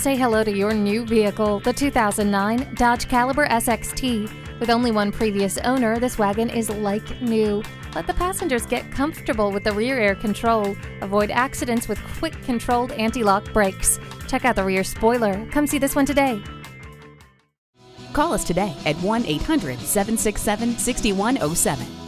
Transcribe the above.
Say hello to your new vehicle, the 2009 Dodge Caliber SXT. With only one previous owner, this wagon is like new. Let the passengers get comfortable with the rear air control. Avoid accidents with quick controlled anti lock brakes. Check out the rear spoiler. Come see this one today. Call us today at 1 800 767 6107.